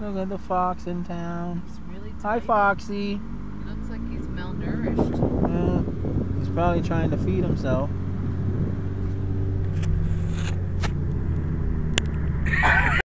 Look at the fox in town. Really. Hi, Foxy. He Looks like he's malnourished. Yeah, he's probably trying to feed himself.